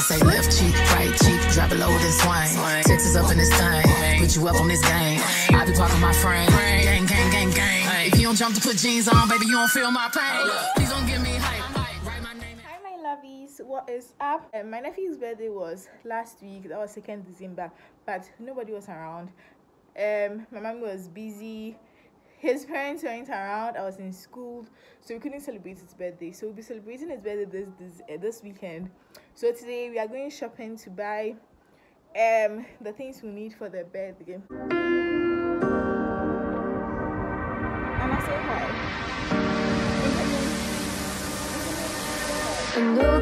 Say left cheek, right cheek, drop it low then swing. Texas up in this thing, put you up on this game. I be parking my frame, gang, gang, gang, gang. If you don't jump to put jeans on, baby, you don't feel my pain. Please don't give me hype. Hi, my lovies. What is up? Um, my nephew's birthday was last week. That was second December, but nobody was around. Um, my mom was busy. His parents weren't around. I was in school, so we couldn't celebrate his birthday. So we'll be celebrating his birthday this this uh, this weekend. So today we are going shopping to buy um the things we need for the birthday. I say hi.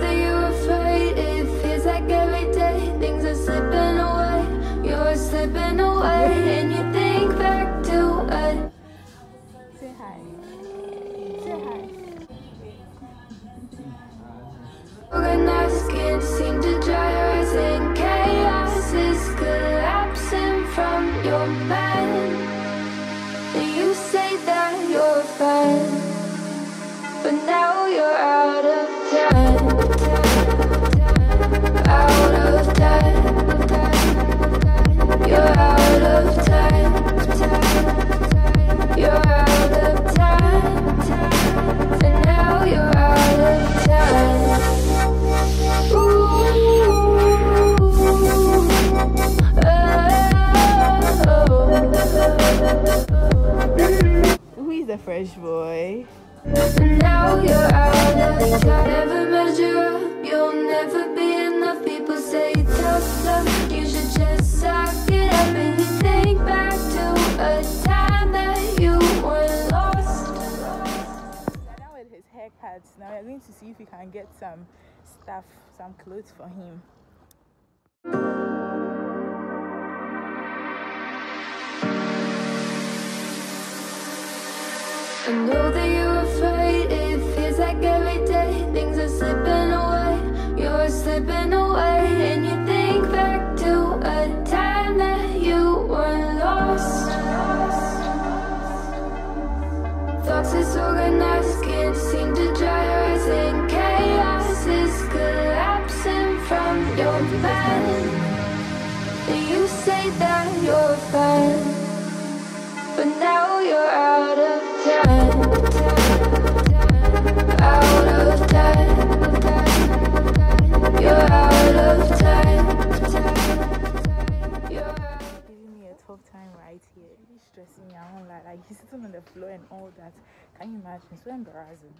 Your mind. And you say that you're fine, but now you're out of time. Now we're going to see if we can get some stuff, some clothes for him. I know that you're afraid. It feels like every day things are slipping away. You're slipping away, you say that you're fine. But now you're out of time. Out of time. You're out of time. You're out Giving me a tough time right here. He's stressing me out. Like, like he's sitting on the floor and all that. Can you imagine? So embarrassing.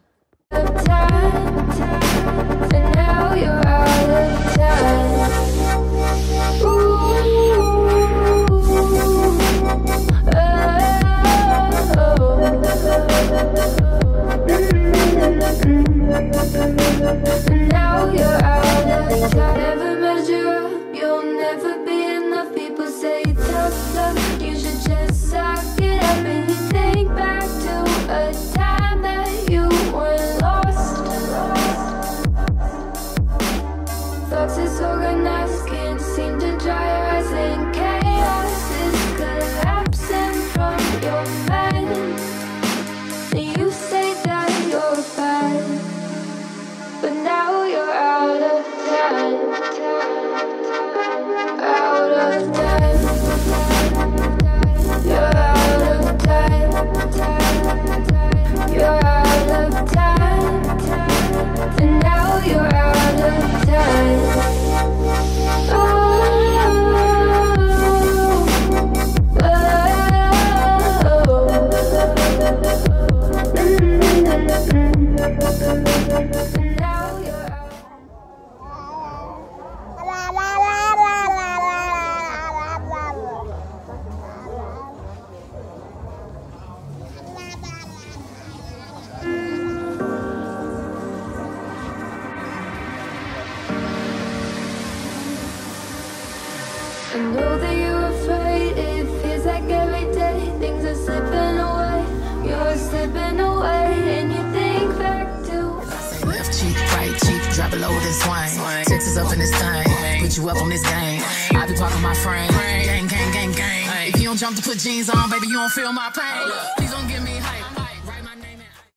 I know that you're afraid. It feels like every day things are slipping away. You're slipping away, and you think back to. Left cheek, right cheek, drop it low swing. Texas up in this thing, put you up on this game. I be parking my frame, gang, gang, gang, gang. If you don't jump to put jeans on, baby, you don't feel my pain. Please don't give me hype.